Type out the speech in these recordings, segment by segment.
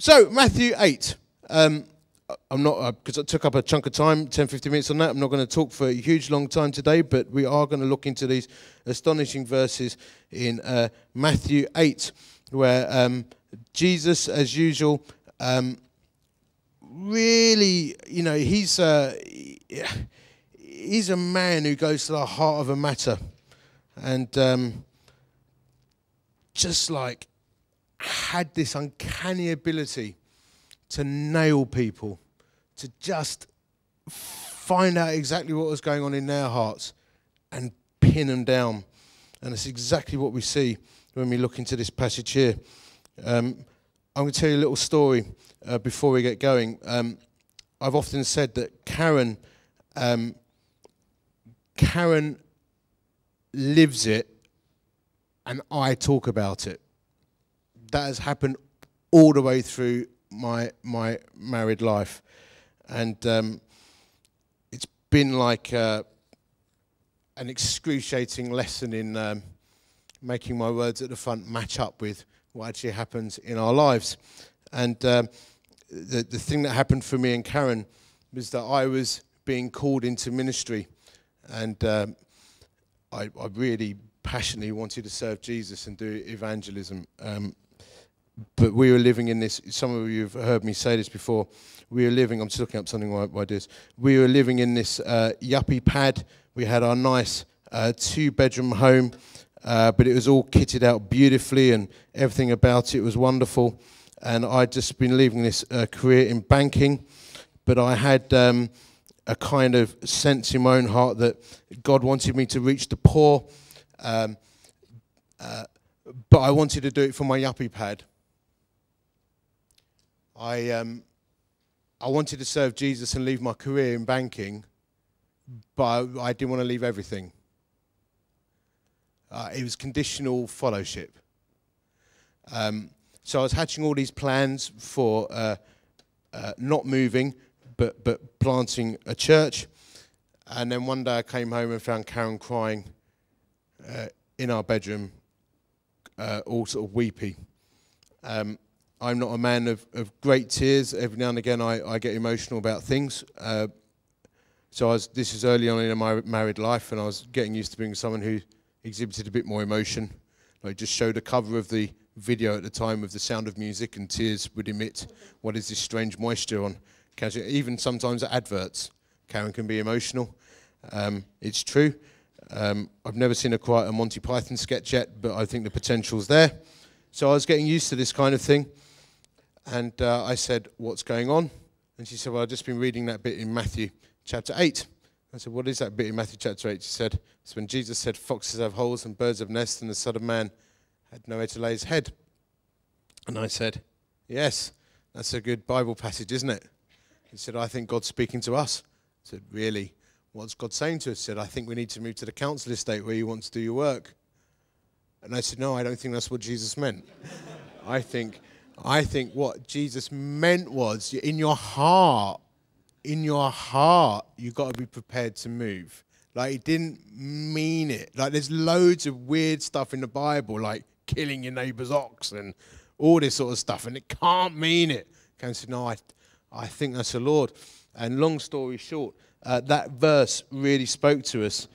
So, Matthew 8. Um, I'm not, because uh, I took up a chunk of time, 10, 15 minutes on that. I'm not going to talk for a huge long time today, but we are going to look into these astonishing verses in uh, Matthew 8, where um, Jesus, as usual, um, really, you know, he's, uh, he's a man who goes to the heart of a matter. And um, just like had this uncanny ability to nail people, to just find out exactly what was going on in their hearts and pin them down. And it's exactly what we see when we look into this passage here. Um, I'm going to tell you a little story uh, before we get going. Um, I've often said that Karen, um, Karen lives it, and I talk about it that has happened all the way through my my married life, and um, it's been like uh, an excruciating lesson in um, making my words at the front match up with what actually happens in our lives. And um, the the thing that happened for me and Karen was that I was being called into ministry, and um, I, I, really passionately wanted to serve Jesus and do evangelism. Um, but we were living in this. Some of you have heard me say this before. We were living. I'm just looking up something while, this. We were living in this uh, yuppie pad. We had our nice uh, two-bedroom home, uh, but it was all kitted out beautifully, and everything about it was wonderful. And I'd just been leaving this uh, career in banking, but I had um, a kind of sense in my own heart that God wanted me to reach the poor. Um, uh, but I wanted to do it for my yuppie pad. I, um, I wanted to serve Jesus and leave my career in banking, but I, didn't want to leave everything. Uh, it was conditional fellowship. Um, so I was hatching all these plans for uh, uh, not moving, but, but planting a church. And then one day I came home and found Karen crying uh, in our bedroom, uh, all sort of weepy. Um, I'm not a man of, of great tears. Every now and again, I, I get emotional about things. Uh, so I was, this is early on in my married life, and I was getting used to being someone who exhibited a bit more emotion. I just showed a cover of the video at the time of the sound of music, and tears would emit what is this strange moisture on. Even sometimes at adverts, Karen can be emotional. Um, it's true. Um, I've never seen a quite a Monty Python sketch yet, but I think the potential's there. So I was getting used to this kind of thing. And uh, I said, What's going on? And she said, Well, I've just been reading that bit in Matthew chapter 8. I said, What is that bit in Matthew chapter 8? She said, It's when Jesus said, Foxes have holes and birds have nests, and the Son of Man had nowhere to lay his head. And I said, Yes, that's a good Bible passage, isn't it? He said, I think God's speaking to us. I said, Really? What's God saying to us? He said, I think we need to move to the council estate where you want to do your work. And I said, No, I don't think that's what Jesus meant. I think I think what Jesus meant was in your heart, in your heart, you've got to be prepared to move. Like, he didn't mean it. Like, there's loads of weird stuff in the Bible, like killing your neighbor's ox and all this sort of stuff, and it can't mean it. Can say, no, I, I think that's the Lord. And long story short, uh, that verse really spoke to us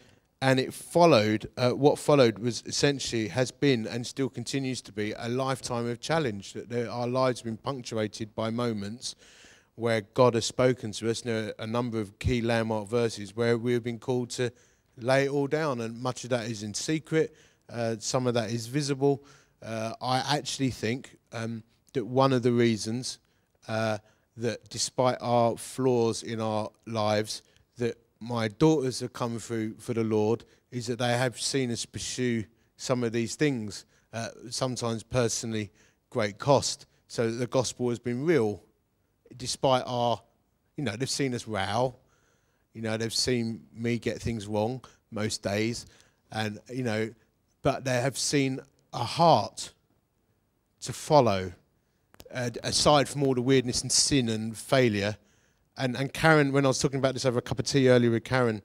and it followed uh, what followed was essentially has been and still continues to be a lifetime of challenge. That our lives have been punctuated by moments where god has spoken to us there are a number of key landmark verses where we have been called to lay it all down and much of that is in secret uh, some of that is visible. Uh, i actually think um, that one of the reasons uh, that despite our flaws in our lives my daughters have come through for the Lord is that they have seen us pursue some of these things, uh, sometimes personally great cost. So the gospel has been real, despite our, you know, they've seen us row, you know, they've seen me get things wrong most days, and you know, but they have seen a heart to follow, uh, aside from all the weirdness and sin and failure and, and Karen, when I was talking about this over a cup of tea earlier with Karen,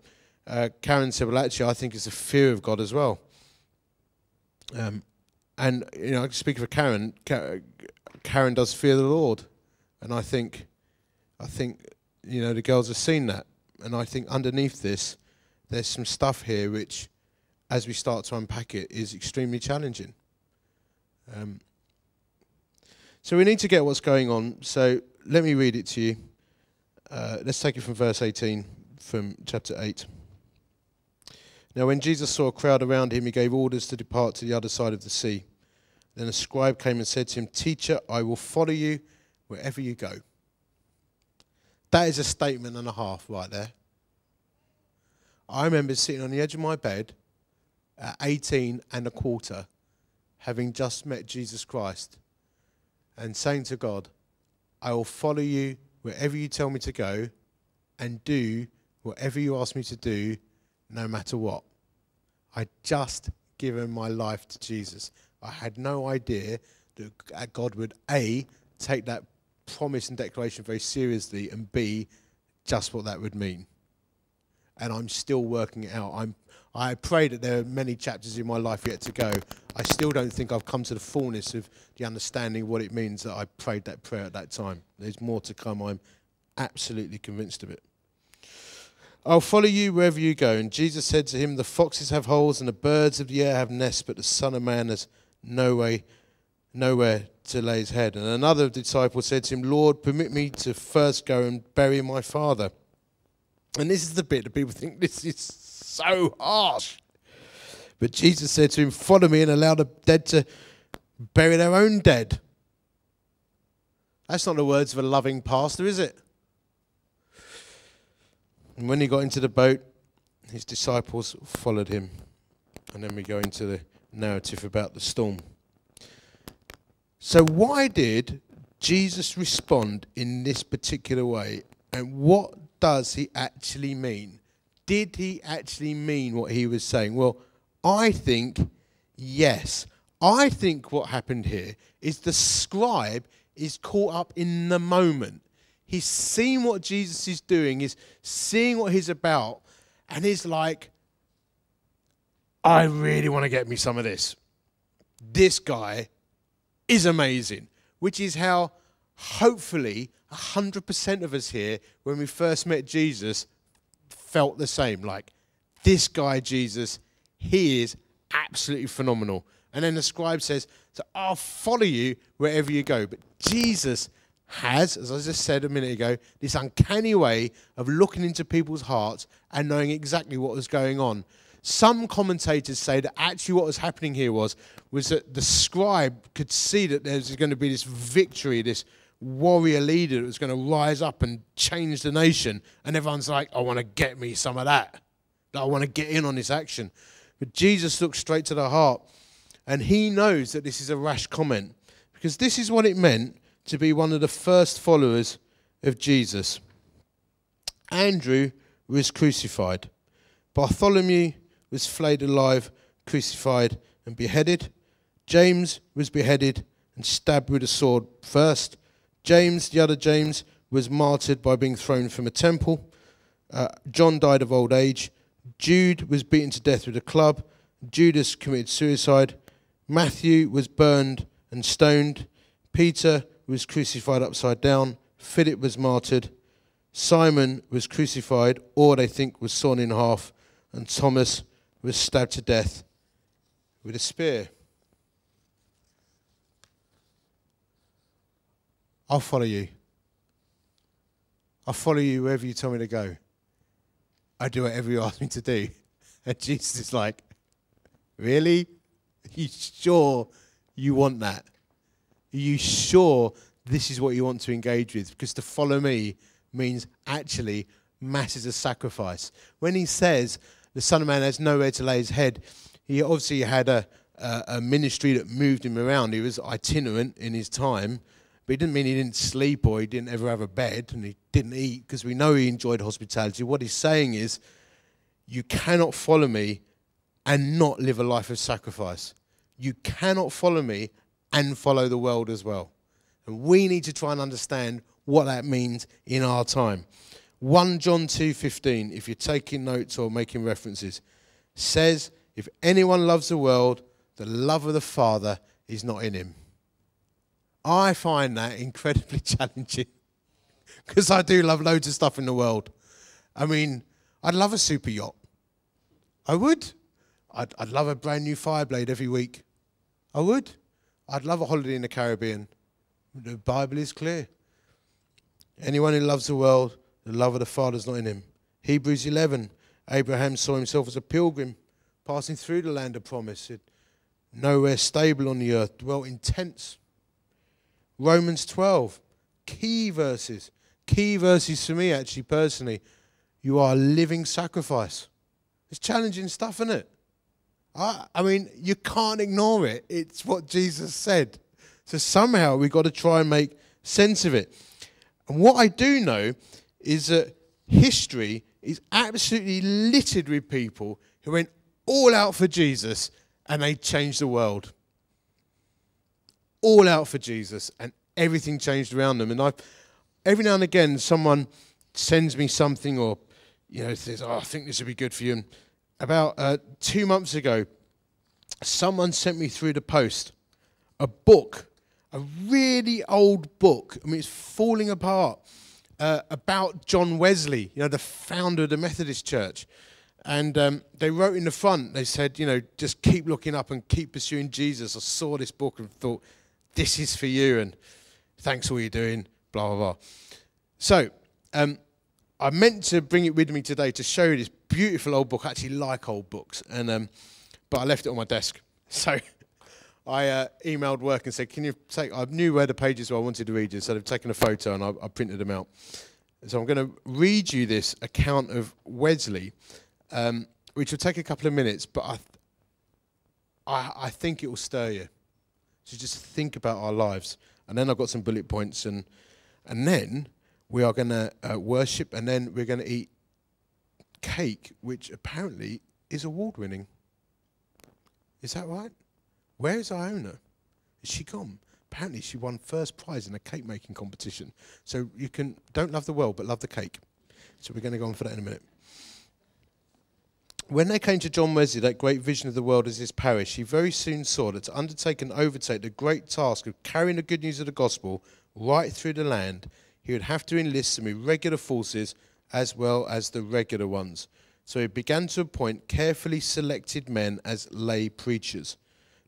uh, Karen said, well, actually, I think it's a fear of God as well. Um, and, you know, speaking for Karen, Karen does fear the Lord, and I think, I think, you know, the girls have seen that, and I think underneath this, there's some stuff here which, as we start to unpack it, is extremely challenging. Um, so we need to get what's going on. So let me read it to you. Uh, let's take it from verse 18 from chapter 8. Now, when Jesus saw a crowd around him, he gave orders to depart to the other side of the sea. Then a scribe came and said to him, Teacher, I will follow you wherever you go. That is a statement and a half right there. I remember sitting on the edge of my bed at 18 and a quarter, having just met Jesus Christ, and saying to God, I will follow you wherever you tell me to go and do whatever you ask me to do, no matter what. I just given my life to Jesus. I had no idea that uh, God would A, take that promise and declaration very seriously, and B, just what that would mean. And I'm still working it out. I'm, I pray that there are many chapters in my life yet to go. I still don't think I've come to the fullness of the understanding of what it means that I prayed that prayer at that time. There's more to come. I'm absolutely convinced of it. I'll follow you wherever you go. And Jesus said to him, The foxes have holes and the birds of the air have nests, but the Son of Man has no way, nowhere to lay his head. And another disciple said to him, Lord, permit me to first go and bury my father. And this is the bit that people think this is so harsh. But Jesus said to him, Follow me and allow the dead to bury their own dead. That's not the words of a loving pastor, is it? And when he got into the boat, his disciples followed him. And then we go into the narrative about the storm. So, why did Jesus respond in this particular way? And what does he actually mean? Did he actually mean what he was saying? Well, I think yes. I think what happened here is the scribe is caught up in the moment. He's seen what Jesus is doing, he's seeing what he's about, and he's like, I really want to get me some of this. This guy is amazing, which is how hopefully 100% of us here, when we first met Jesus, felt the same. Like, this guy, Jesus, he is absolutely phenomenal. And then the scribe says, So I'll follow you wherever you go. But Jesus has, as I just said a minute ago, this uncanny way of looking into people's hearts and knowing exactly what was going on. Some commentators say that actually what was happening here was, was that the scribe could see that there was going to be this victory, this warrior leader that was going to rise up and change the nation. And everyone's like, I want to get me some of that. I want to get in on this action. But Jesus looks straight to the heart. And he knows that this is a rash comment because this is what it meant to be one of the first followers of Jesus. Andrew was crucified. Bartholomew was flayed alive, crucified, and beheaded. James was beheaded and stabbed with a sword first. James, the other James, was martyred by being thrown from a temple. Uh, John died of old age. Jude was beaten to death with a club. Judas committed suicide. Matthew was burned and stoned. Peter was crucified upside down. Philip was martyred. Simon was crucified, or they think was sawn in half. And Thomas was stabbed to death with a spear. I'll follow you. I'll follow you wherever you tell me to go. I do whatever you ask me to do. And Jesus is like, Really? Are you sure you want that? Are you sure this is what you want to engage with? Because to follow me means actually masses of sacrifice. When he says the Son of Man has nowhere to lay his head, he obviously had a, a, a ministry that moved him around. He was itinerant in his time, but it didn't mean he didn't sleep or he didn't ever have a bed and he didn't eat because we know he enjoyed hospitality. What he's saying is, you cannot follow me and not live a life of sacrifice. You cannot follow me and follow the world as well. And we need to try and understand what that means in our time. 1 John 2:15 if you're taking notes or making references says if anyone loves the world the love of the father is not in him. I find that incredibly challenging because I do love loads of stuff in the world. I mean, I'd love a super yacht. I would. I'd, I'd love a brand new Fireblade every week. I would. I'd love a holiday in the Caribbean. The Bible is clear. Anyone who loves the world, the love of the Father is not in him. Hebrews 11, Abraham saw himself as a pilgrim passing through the land of promise. Nowhere stable on the earth, dwelt in tents. Romans 12, key verses. Key verses for me, actually, personally. You are a living sacrifice. It's challenging stuff, isn't it? I, I mean, you can't ignore it. It's what Jesus said. So somehow we've got to try and make sense of it. And what I do know is that history is absolutely littered with people who went all out for Jesus and they changed the world. All out for Jesus and everything changed around them. And I, every now and again, someone sends me something or, you know, says, oh, I think this would be good for you. And about uh, two months ago, someone sent me through the post a book, a really old book. I mean, it's falling apart uh, about John Wesley, you know, the founder of the Methodist Church. And um, they wrote in the front, they said, you know, just keep looking up and keep pursuing Jesus. I saw this book and thought, this is for you, and thanks for all you're doing, blah, blah, blah. So, um, I meant to bring it with me today to show you this beautiful old book. I actually like old books, and um, but I left it on my desk. So I uh, emailed work and said, "Can you take?" I knew where the pages were I wanted to read you, so they've taken a photo and I, I printed them out. So I'm going to read you this account of Wesley, um, which will take a couple of minutes, but I, I, I think it will stir you. So just think about our lives, and then I've got some bullet points, and and then we are going to uh, worship, and then we're going to eat cake, which apparently is award winning. Is that right? Where is Iona? Is she gone? Apparently, she won first prize in a cake making competition. So you can don't love the world, but love the cake. So we're going to go on for that in a minute. When they came to John Wesley, that great vision of the world as his parish, he very soon saw that to undertake and overtake the great task of carrying the good news of the gospel right through the land, he would have to enlist some irregular forces as well as the regular ones. So he began to appoint carefully selected men as lay preachers.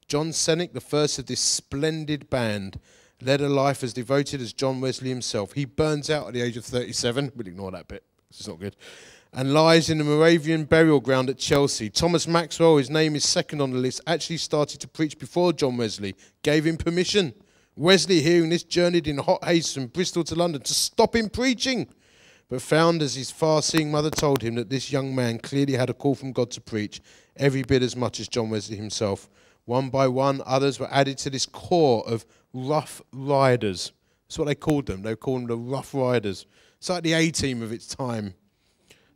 John Cennick, the first of this splendid band, led a life as devoted as John Wesley himself. He burns out at the age of 37. We'll ignore that bit. Is not good. And lies in the Moravian burial ground at Chelsea. Thomas Maxwell, his name is second on the list, actually started to preach before John Wesley, gave him permission. Wesley, hearing this, journeyed in hot haste from Bristol to London to stop him preaching but found as his far seeing mother told him that this young man clearly had a call from God to preach, every bit as much as John Wesley himself. One by one, others were added to this corps of rough riders. That's what they called them. They called them the Rough Riders. It's like the A team of its time,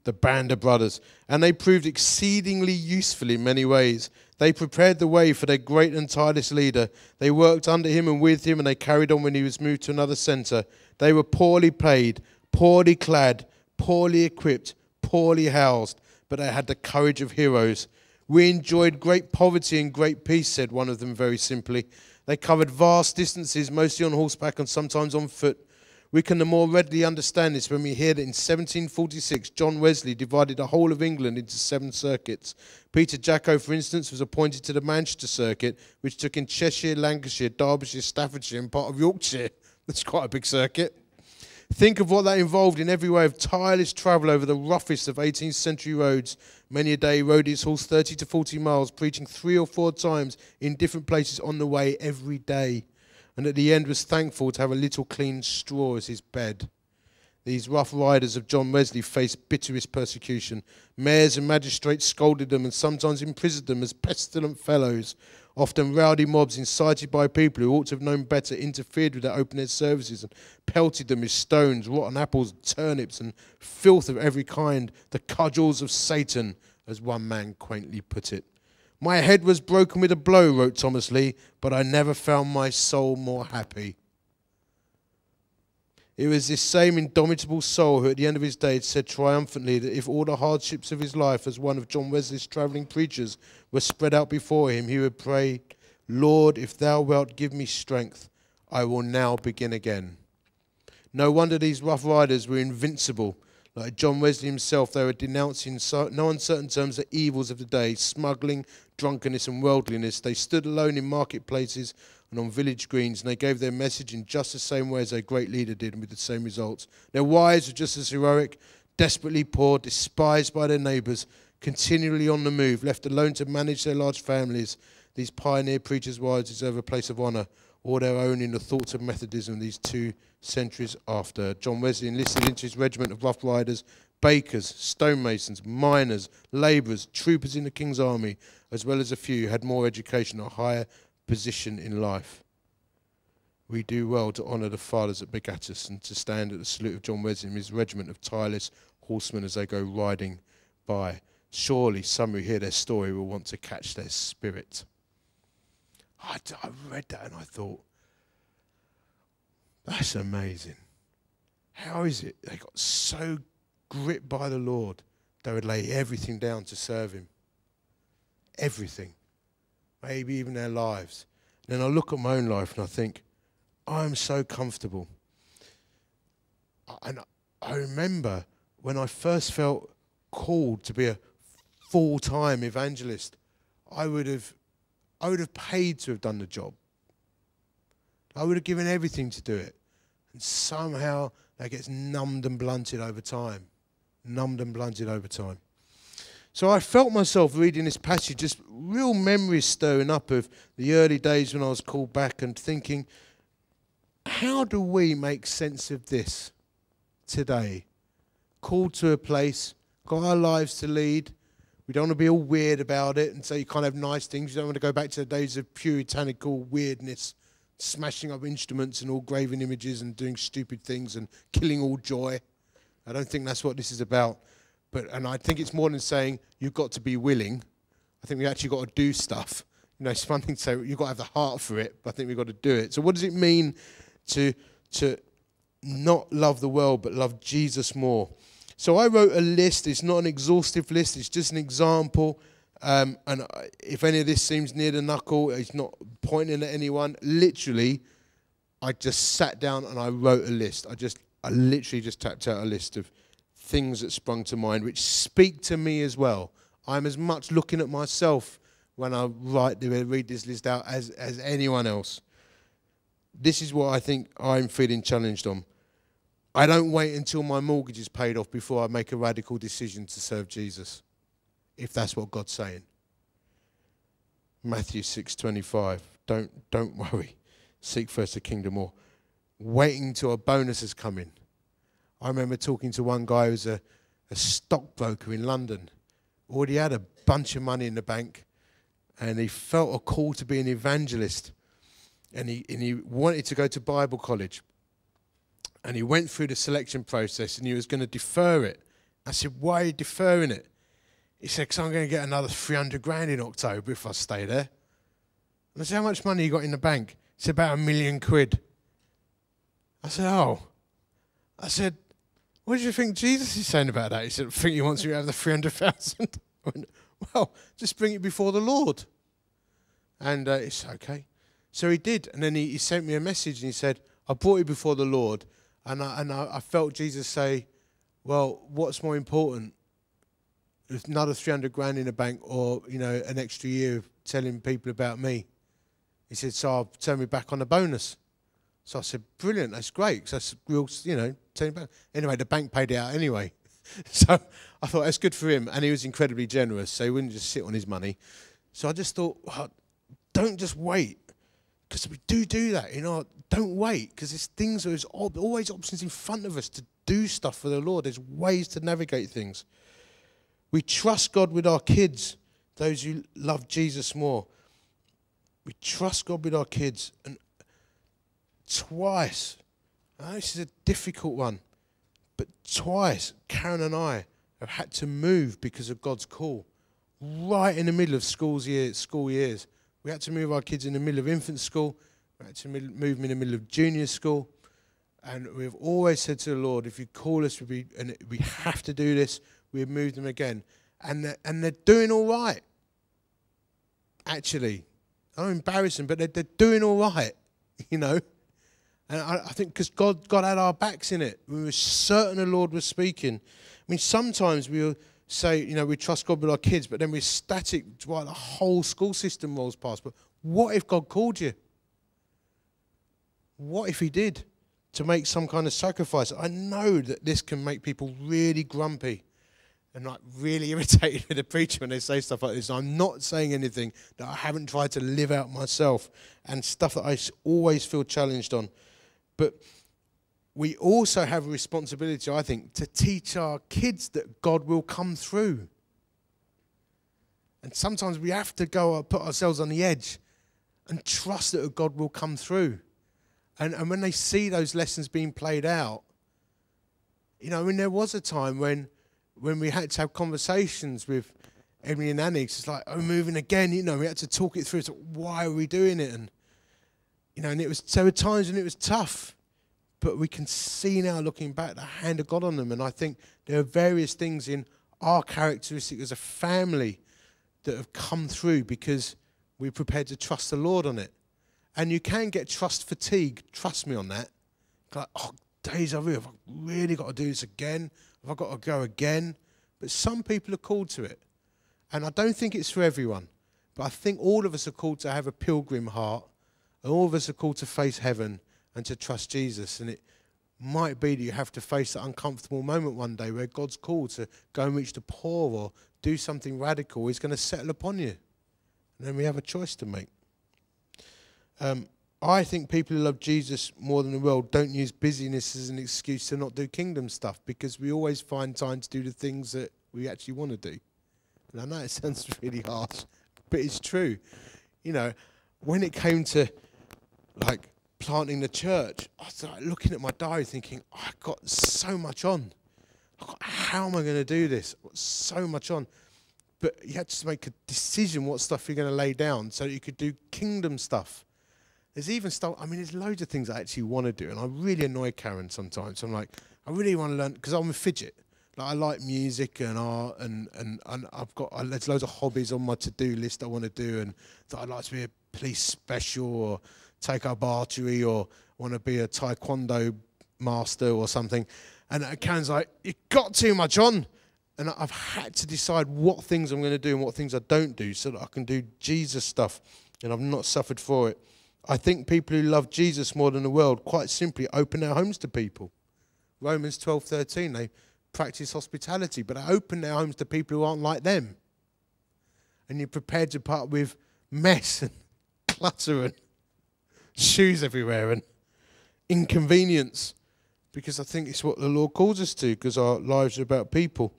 the Band of Brothers. And they proved exceedingly useful in many ways. They prepared the way for their great and tireless leader. They worked under him and with him, and they carried on when he was moved to another centre. They were poorly paid, poorly clad, poorly equipped, poorly housed, but they had the courage of heroes. We enjoyed great poverty and great peace, said one of them very simply. They covered vast distances, mostly on horseback and sometimes on foot. We can the more readily understand this when we hear that in 1746 John Wesley divided the whole of England into seven circuits. Peter Jaco, for instance, was appointed to the Manchester Circuit, which took in Cheshire, Lancashire, Derbyshire, Staffordshire, and part of Yorkshire. That's quite a big circuit. Think of what that involved in every way of tireless travel over the roughest of 18th century roads. Many a day he rode his horse 30 to 40 miles, preaching three or four times in different places on the way every day. And at the end was thankful to have a little clean straw as his bed. These rough riders of John Wesley faced bitterest persecution. Mayors and magistrates scolded them and sometimes imprisoned them as pestilent fellows. Often rowdy mobs incited by people who ought to have known better interfered with their open air services and pelted them with stones, rotten apples, turnips, and filth of every kind, the cudgels of Satan, as one man quaintly put it. My head was broken with a blow, wrote Thomas Lee, but I never found my soul more happy. It was this same indomitable soul who, at the end of his days, said triumphantly that if all the hardships of his life as one of John Wesley's travelling preachers were spread out before him, he would pray, Lord, if thou wilt give me strength, I will now begin again. No wonder these rough riders were invincible. Like John Wesley himself, they were denouncing no uncertain terms the evils of the day smuggling, drunkenness, and worldliness. They stood alone in marketplaces and on village greens, and they gave their message in just the same way as their great leader did, and with the same results. Their wives were just as heroic, desperately poor, despised by their neighbours, continually on the move, left alone to manage their large families. These pioneer preachers' wives deserve a place of honour, all their own in the thoughts of Methodism these two centuries after. John Wesley enlisted into his regiment of Rough Riders, bakers, stonemasons, miners, labourers, troopers in the King's Army, as well as a few who had more education or higher position in life. We do well to honour the fathers that begat us and to stand at the salute of John Wesley and his regiment of tireless horsemen as they go riding by. Surely some who hear their story will want to catch their spirit. I, I read that and I thought, that's amazing. How is it they got so gripped by the Lord they would lay everything down to serve Him? Everything maybe even their lives. And then I look at my own life and I think, I'm so comfortable. And I remember when I first felt called to be a full time evangelist, I would have I would have paid to have done the job. I would have given everything to do it. And somehow that gets numbed and blunted over time. Numbed and blunted over time. So I felt myself reading this passage, just real memories stirring up of the early days when I was called back and thinking, how do we make sense of this today? Called to a place, got our lives to lead. We don't want to be all weird about it and say you can't have nice things. You don't want to go back to the days of puritanical weirdness, smashing up instruments and all graven images and doing stupid things and killing all joy. I don't think that's what this is about. But and I think it's more than saying you've got to be willing. I think we actually got to do stuff. You know, it's one thing to say you've got to have the heart for it, but I think we've got to do it. So what does it mean to to not love the world but love Jesus more? So I wrote a list. It's not an exhaustive list. It's just an example. Um, and if any of this seems near the knuckle, it's not pointing at anyone. Literally, I just sat down and I wrote a list. I just, I literally just tapped out a list of things that sprung to mind which speak to me as well. I'm as much looking at myself when I write, read this list out as, as anyone else. This is what I think I'm feeling challenged on. I don't wait until my mortgage is paid off before I make a radical decision to serve Jesus, if that's what God's saying. Matthew 6:25. Don't don't worry. Seek first the kingdom or waiting till a bonus has come in I remember talking to one guy who's a, a stockbroker in London. Already had a bunch of money in the bank, and he felt a call to be an evangelist. And he, and he wanted to go to Bible college. And he went through the selection process and he was going to defer it. I said, Why are you deferring it? He said, Because I'm going to get another 300 grand in October if I stay there. And I said, How much money you got in the bank? It's about a million quid. I said, Oh. I said, what do you think Jesus is saying about that? He said, I think he wants you to have the 300,000. well, just bring it before the Lord. And uh, it's okay. So he did. And then he, he, sent me a message and he said, I brought you before the Lord. And, I, and I, I felt Jesus say, well, what's more important? Another 300 grand in the bank or, you know, an extra year of telling people about me? He said, so I'll turn me back on the bonus. So I said, brilliant, that's great. So you know, Anyway, the bank paid it out anyway. so I thought that's good for him. And he was incredibly generous, so he wouldn't just sit on his money. So I just thought, don't just wait. Because we do do that, you know. Don't wait, because there's things, there's always options in front of us to do stuff for the Lord. There's ways to navigate things. We trust God with our kids, those who love Jesus more. We trust God with our kids. And twice this is a difficult one. But twice, Karen and I have had to move because of God's call. Right in the middle of school's year, school years. We had to move our kids in the middle of infant school. We had to move them in the middle of junior school. And we've always said to the Lord, if you call us, we and we have to do this, we've moved them again. And they're, and they're doing all right. Actually, I'm embarrassing, but they're, they're doing all right, you know. And I, I think because God, God had our backs in it, we were certain the Lord was speaking. I mean, sometimes we'll say, you know, we trust God with our kids, but then we're static while the whole school system rolls past. But what if God called you? What if He did to make some kind of sacrifice? I know that this can make people really grumpy and like really irritated with the preacher when they say stuff like this. I'm not saying anything that I haven't tried to live out myself and stuff that I always feel challenged on. But we also have a responsibility, I think, to teach our kids that God will come through. And sometimes we have to go put ourselves on the edge and trust that God will come through. And, and when they see those lessons being played out, you know, I mean, there was a time when, when we had to have conversations with Emily and Annie. It's like, oh, moving again. You know, we had to talk it through. So why are we doing it? And you know, and it was there were times when it was tough, but we can see now, looking back, the hand of God on them. And I think there are various things in our characteristic as a family that have come through because we're prepared to trust the Lord on it. And you can get trust fatigue. Trust me on that. Like, oh, days of Have I really got to do this again? Have I got to go again? But some people are called to it. And I don't think it's for everyone. But I think all of us are called to have a pilgrim heart. And all of us are called to face heaven and to trust Jesus. And it might be that you have to face that uncomfortable moment one day where God's called to go and reach the poor or do something radical. He's going to settle upon you. And then we have a choice to make. Um, I think people who love Jesus more than the world don't use busyness as an excuse to not do kingdom stuff because we always find time to do the things that we actually want to do. And I know it sounds really harsh, but it's true. You know, when it came to like planting the church, I like looking at my diary thinking, I've got so much on. Got, how am I going to do this? So much on. But you had to make a decision what stuff you're going to lay down so you could do kingdom stuff. There's even stuff, I mean, there's loads of things I actually want to do. And I really annoy Karen sometimes. I'm like, I really want to learn, because I'm a fidget. Like, I like music and art, and, and, and I've got, there's loads of hobbies on my to do list I want to do, and that I'd like to be a police special or take up archery or want to be a taekwondo master or something. And uh, Karen's like, you've got too much on. And I've had to decide what things I'm going to do and what things I don't do so that I can do Jesus stuff. And I've not suffered for it. I think people who love Jesus more than the world quite simply open their homes to people. Romans 12 13, they practice hospitality, but they open their homes to people who aren't like them. And you're prepared to part with mess and clutter and shoes everywhere and inconvenience because I think it's what the Lord calls us to because our lives are about people.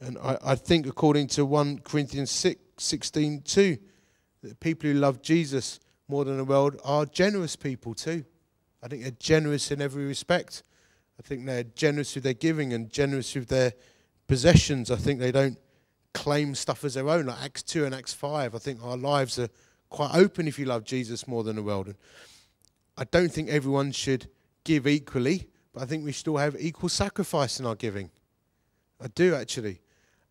And I, I think, according to 1 Corinthians 6 16 2, that people who love Jesus more than the world are generous people too. I think they're generous in every respect. I think they're generous with their giving and generous with their possessions. I think they don't claim stuff as their own, like Acts 2 and Acts 5. I think our lives are quite open if you love Jesus more than the world. And I don't think everyone should give equally, but I think we should all have equal sacrifice in our giving. I do actually.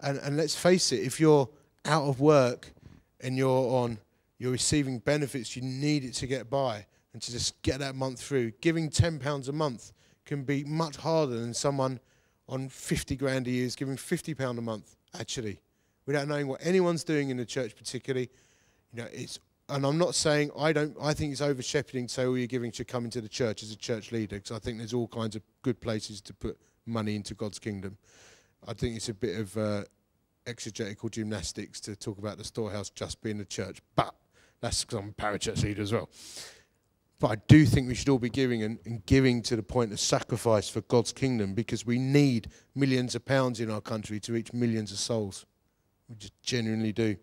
And, and let's face it, if you're out of work and you're on, you're receiving benefits, you need it to get by and to just get that month through. Giving £10 a month can be much harder than someone on 50 grand a year is giving 50 pound a month actually without knowing what anyone's doing in the church particularly you know it's and I'm not saying I don't. I think it's over shepherding to say all you're giving should come into the church as a church leader because I think there's all kinds of good places to put money into God's kingdom. I think it's a bit of uh, exegetical gymnastics to talk about the storehouse just being the church, but that's because I'm a parachurch leader as well. But I do think we should all be giving and, and giving to the point of sacrifice for God's kingdom because we need millions of pounds in our country to reach millions of souls. We just genuinely do.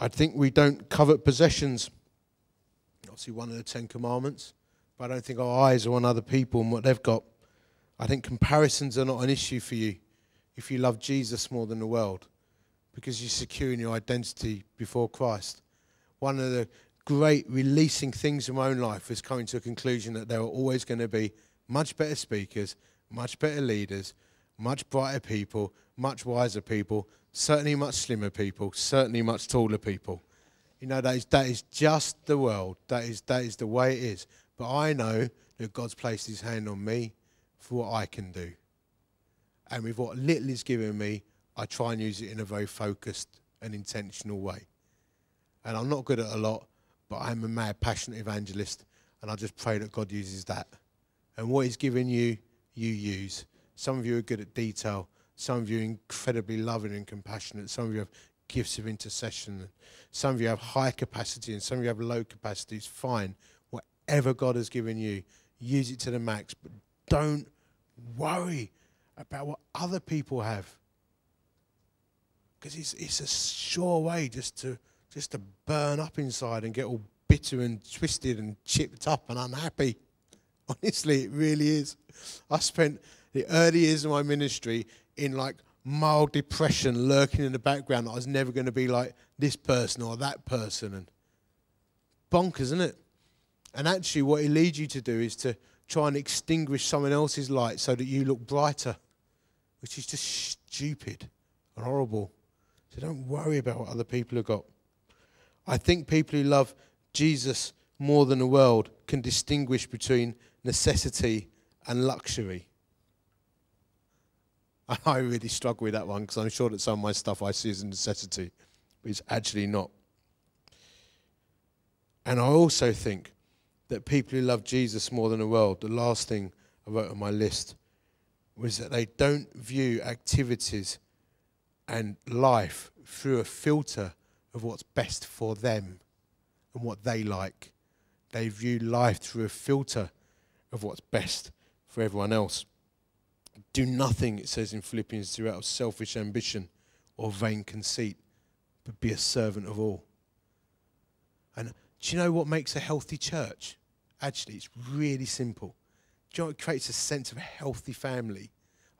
I think we don't covet possessions. Obviously, one of the Ten Commandments. But I don't think our eyes are on other people and what they've got. I think comparisons are not an issue for you if you love Jesus more than the world because you're secure in your identity before Christ. One of the great releasing things in my own life is coming to a conclusion that there are always going to be much better speakers, much better leaders, much brighter people, much wiser people, certainly much slimmer people, certainly much taller people. You know, that is, that is just the world. That is, that is the way it is. But I know that God's placed his hand on me for what I can do. And with what little he's given me, I try and use it in a very focused and intentional way. And I'm not good at a lot, but I'm a mad, passionate evangelist. And I just pray that God uses that. And what he's given you, you use. Some of you are good at detail. Some of you are incredibly loving and compassionate. Some of you have gifts of intercession. Some of you have high capacity and some of you have low capacity. It's fine. Whatever God has given you, use it to the max. But don't worry about what other people have. Because it's, it's a sure way just to, just to burn up inside and get all bitter and twisted and chipped up and unhappy. Honestly, it really is. I spent the early years of my ministry in like mild depression lurking in the background that I was never going to be like this person or that person. And bonkers, isn't it? And actually, what it leads you to do is to try and extinguish someone else's light so that you look brighter, which is just stupid and horrible. So don't worry about what other people have got. I think people who love Jesus more than the world can distinguish between necessity and luxury. I really struggle with that one because I'm sure that some of my stuff I see as a necessity, but it's actually not. And I also think that people who love Jesus more than the world, the last thing I wrote on my list was that they don't view activities and life through a filter of what's best for them and what they like. They view life through a filter of what's best for everyone else. Do nothing, it says in Philippians 2, out of selfish ambition or vain conceit, but be a servant of all. And do you know what makes a healthy church? Actually, it's really simple. Do you know what creates a sense of a healthy family?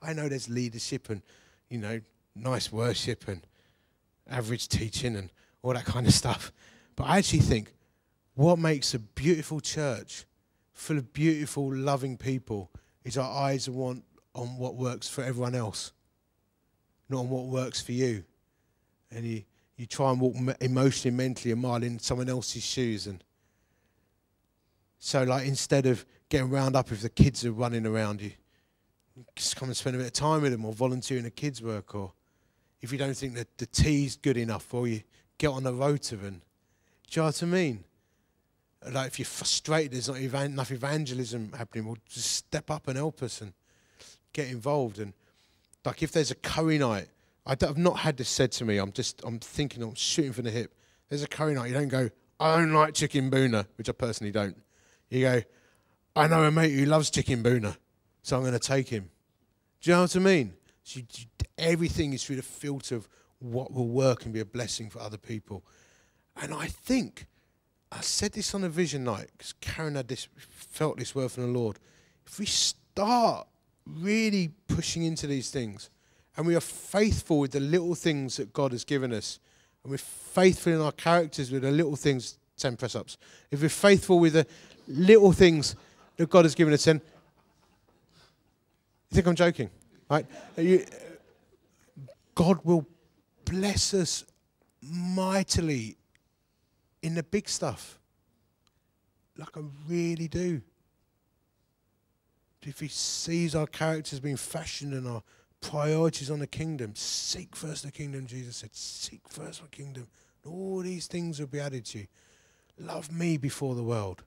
I know there's leadership and, you know, nice worship and average teaching and all that kind of stuff. But I actually think what makes a beautiful church full of beautiful, loving people is our eyes want on what works for everyone else, not on what works for you. And you, you try and walk emotionally, mentally a mile in someone else's shoes. And so, like, instead of getting wound up if the kids are running around you, just come and spend a bit of time with them or volunteer in a kids' work. Or if you don't think that the tea's good enough, or you get on the rota and, do you know what I mean? Like, if you're frustrated, there's not enough evangelism happening, well, just step up and help us. And get involved. And like if there's a curry night, I have not had this said to me. I'm just I'm thinking I'm shooting from the hip. There's a curry night. You don't go. I don't like chicken bhuna, which I personally don't. You go. I know a mate who loves chicken bhuna, so I'm going to take him. Do you know what I mean? So you, everything is through the filter of what will work and be a blessing for other people. And I think I said this on a vision night because Karen had this felt this word from the Lord. If we start really pushing into these things. And we are faithful with the little things that God has given us. And we're faithful in our characters with the little things, 10 press ups. If we're faithful with the little things that God has given us, then you think I'm joking? Right? You, God will bless us mightily in the big stuff. Like I really do if he sees our characters being fashioned and our priorities on the kingdom, seek first the kingdom, Jesus said, seek first the kingdom. All these things will be added to you. Love me before the world.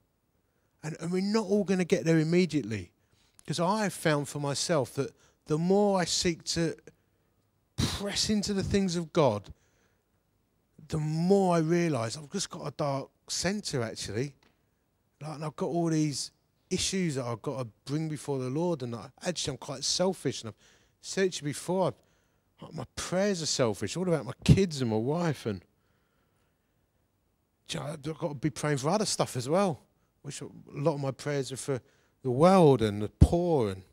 And, and we're not all going to get there immediately. Because I have found for myself that the more I seek to press into the things of God, the more I realize I've just got a dark center actually. Like, and I've got all these issues that I've got to bring before the Lord. And I, actually, I'm quite selfish. And I've said to you before, I, my prayers are selfish. All about my kids and my wife. And I've got to be praying for other stuff as well. Which a lot of my prayers are for the world and the poor. And,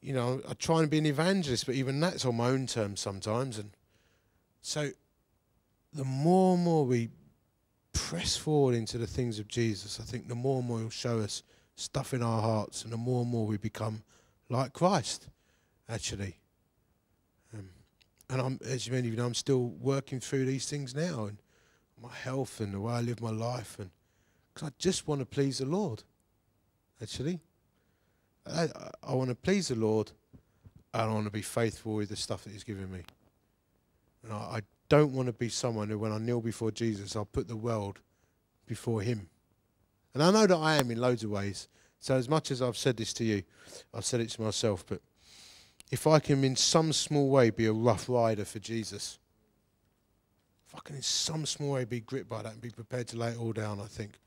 you know, I try and be an evangelist, but even that's on my own terms sometimes. And so the more and more we press forward into the things of Jesus, I think the more and more He'll show us stuff in our hearts, and the more and more we become like Christ, actually. Um, and I'm, as many of you know, I'm still working through these things now, and my health and the way I live my life, and because I just want to please the Lord. actually. I, I, want to please the Lord and I want to be faithful with the stuff that He's given me. And I, I don't want to be someone who, when I kneel before Jesus, I'll put the world before Him. And I know that I am in loads of ways. So, as much as I've said this to you, I've said it to myself, but if I can, in some small way, be a rough rider for Jesus, if I can, in some small way, be gripped by that and be prepared to lay it all down, I think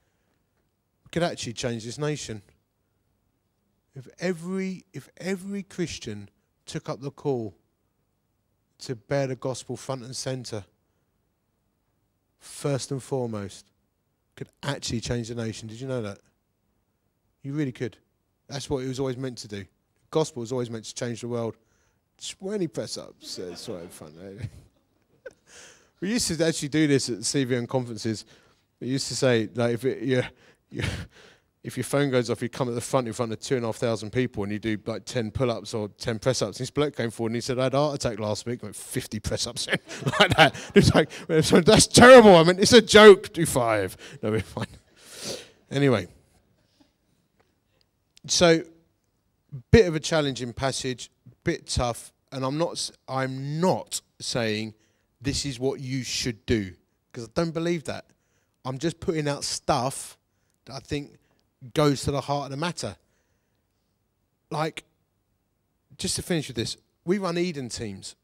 we could actually change this nation. If every, if every Christian took up the call to bear the gospel front and centre, first and foremost, could actually change the nation. Did you know that? You really could. That's what it was always meant to do. Gospel was always meant to change the world. Twenty press ups. it's of fun. Eh? we used to actually do this at CVM conferences. We used to say, like, if it, you, you if your phone goes off, you come at the front in front of two and a half thousand people and you do like 10 pull ups or 10 press ups. This bloke came forward and he said, I had a heart attack last week, like 50 press ups like that. It's like, that's terrible. I mean, it's a joke. Do five. No, we're fine. Anyway, so bit of a challenging passage, bit tough, and I'm not, I'm not saying this is what you should do because I don't believe that. I'm just putting out stuff that I think goes to the heart of the matter. Like, just to finish with this, we run Eden teams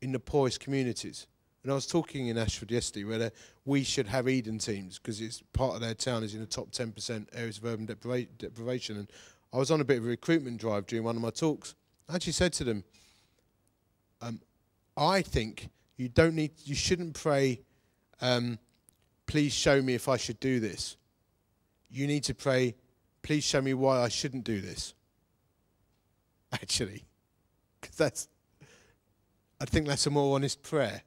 in the poorest communities. And I was talking in Ashford yesterday whether we should have Eden teams because it's part of their town is in the top 10% areas of urban depriva- deprivation. And I was on a bit of a recruitment drive during one of my talks. I actually said to them, um, I think you don't need, you shouldn't pray, um, please show me if I should do this. You need to pray, please show me why I shouldn't do this. Actually, because that's, I think that's a more honest prayer.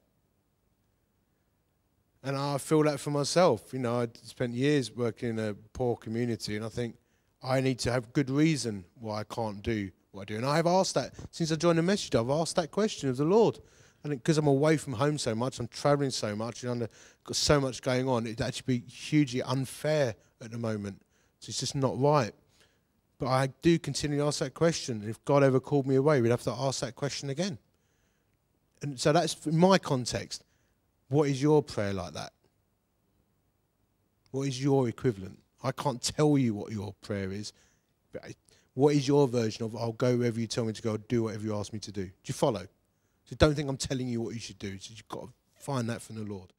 And I feel that for myself. You know, I spent years working in a poor community, and I think I need to have good reason why I can't do what I do. And I've asked that since I joined the message. I've asked that question of the Lord. And because I'm away from home so much, I'm traveling so much, and I've got so much going on, it'd actually be hugely unfair at the moment. So it's just not right. But I do continue to ask that question. If God ever called me away, we'd have to ask that question again. And so that's in my context. What is your prayer like that? What is your equivalent? I can't tell you what your prayer is, but what is your version of I'll go wherever you tell me to go, I'll do whatever you ask me to do? Do you follow? So don't think I'm telling you what you should do. So you've got to find that from the Lord.